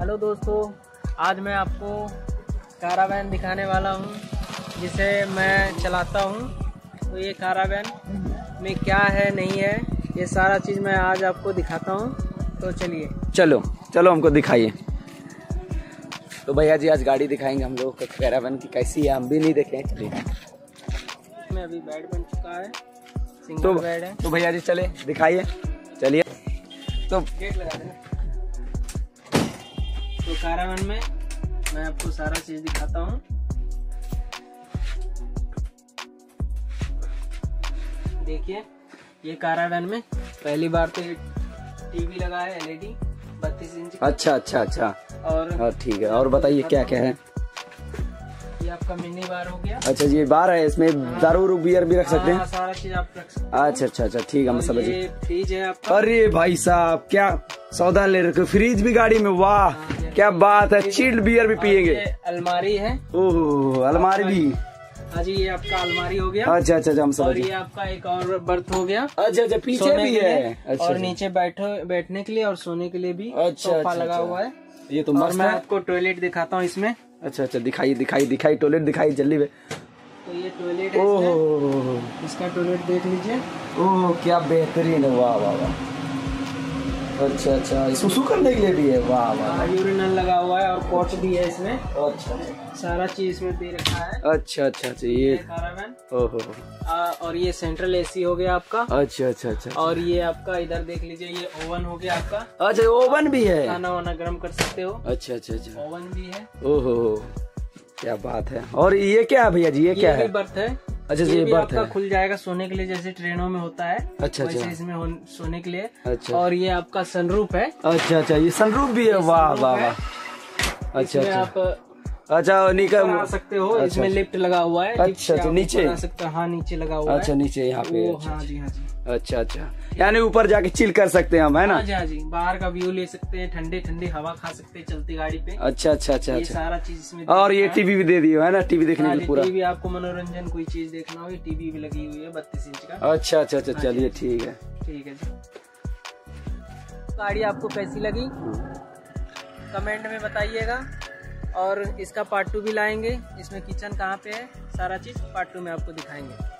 Hello दोस्तों आज मैं आपको कारावैन दिखाने वाला हूँ जिसे मैं चलाता हूँ। तो ये कारावैन में क्या है नहीं है ये सारा चीज़ मैं आज आपको दिखाता हूँ। तो चलिए। चलो चलो हमको दिखाइए। तो भैया जी आज गाड़ी दिखाएँगे हम लोग को कैरावन की कैसी है हम भी नहीं देखे। चलिए में अभी बेड बन चुका है सिंगल तो बेड है। तो भैया जी चले दिखाइए चलिए। तो गेट लगा देना। कारावन में मैं आपको सारा चीज़ दिखाता हूँ। देखिए ये कारावन में पहली बार तो टीवी लगा है एलईडी बत्तीस इंच। अच्छा अच्छा अच्छा। और हाँ ठीक है। और बताइए क्या क्या है? ये आपका मिनी बार हो गया। अच्छा जी बार है इसमें दारू उरू बियर भी रख सकते हाँ, हैं सारा चीज़ आप रख सकते हैं। अच्छा अच्छा अच्छा ठीक है समझ ये फ्रिज है आपका। अरे भाई साहब क्या सौदा ले रखे फ्रीज भी गाड़ी में वाह क्या बात है चिल्ड बियर भी पियेंगे। अलमारी है। ओह अलमारी भी। हाँ जी ये आपका अलमारी हो गया। अच्छा अच्छा अच्छा हम समझ और ये आपका एक और बर्थ हो गया। अच्छा अच्छा पीछे भी है। अच्छा और अच्छा। नीचे बैठो बैठने के लिए और सोने के लिए भी अच्छा, सोफा अच्छा, लगा अच्छा। हुआ है। ये तो मस्त मैं आपको टॉयलेट दिखाता हूँ इसमें। अच्छा अच्छा दिखाई दिखाई दिखाई टॉयलेट दिखाई जल्दी में तो ये टॉयलेट है इसका टॉयलेट देख लीजिए। ओह क्या बेहतरीन है। वाह वाह वाह। अच्छा अच्छा सुसु करने के लिए भी है। वाह वाह यूरिनल लगा हुआ है और पोर्च भी है इसमें। अच्छा। सारा चीज़ इसमें दे रखा है। अच्छा अच्छा अच्छा ये ये ओहो और ये सेंट्रल एसी हो गया आपका। अच्छा अच्छा अच्छा और ये आपका इधर देख लीजिए ये ओवन हो गया आपका। अच्छा ओवन भी है? खाना वाना गर्म कर सकते हो। अच्छा अच्छा अच्छा। ओवन भी है। ओहो क्या बात है। और ये क्या है भैया जी? ये क्या है? बर्थ है। अच्छा ये ये भी बर्थ आपका है। खुल जाएगा सोने के लिए जैसे ट्रेनों में होता है अच्छा, वैसे अच्छा। इसमें सोने के लिए। अच्छा। और ये आपका सनरूफ है। अच्छा अच्छा ये सनरूफ भी है। वाह वाह वाह। अच्छा अच्छा। आप अच्छा निकल आ सकते हो अच्छा, इसमें अच्छा। लिफ्ट लगा हुआ है अच्छा, अच्छा, आप नीचे? ऊपर आ सकते हो। हाँ नीचे लगा हुआ अच्छा है। नीचे यहाँ पे अच्छा हाँ जी हाँ जी। अच्छा अच्छा। यानी ऊपर जाके चिल कर सकते हैं हम है ना? हाँ जी हाँ जी बाहर का व्यू ले सकते हैं ठंडे ठंडी हवा खा सकते हैं चलती गाड़ी पे। अच्छा अच्छा अच्छा अच्छा। सारा चीज़ इसमें और ये टीवी भी दे दियो है ना टीवी देखने के लिए पूरा। टीवी आपको मनोरंजन कोई चीज़ देखना हो टीवी भी लगी हुई है बत्तीस इंच का। अच्छा अच्छा अच्छा चलिए ठीक है। ठीक है गाड़ी आपको कैसी लगी? कमेंट में बताइएगा। और इसका पार्ट टू भी लाएँगे। इसमें किचन कहाँ पे है? सारा चीज़ पार्ट टू में आपको दिखाएँगे।